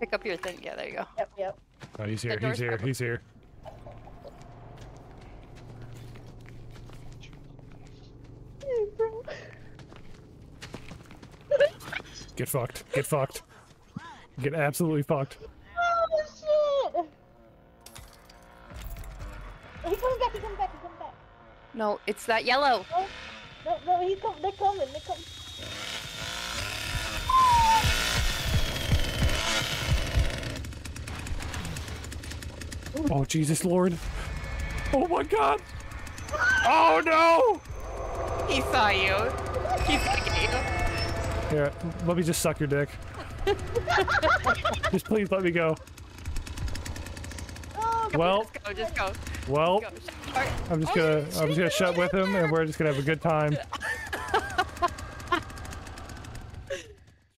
Pick up your thing. Yeah, there you go. Yep, yep. Oh, he's here. He's here. open. He's here. Hey, bro. Get fucked. Get fucked. Get absolutely fucked. Oh shit! He's coming back. He's coming back. He's coming back. No, it's that yellow. No, no, no. He's coming. They're coming. They're coming. Oh, Jesus, Lord. Oh, my God. Oh, no. He saw you. He's looking at you. Here, let me just suck your dick. just please let me go. Oh, well, just go, just go. Well, just go. Right. I'm just oh, gonna, oh, I'm just gonna shut with him, and we're just gonna have a good time.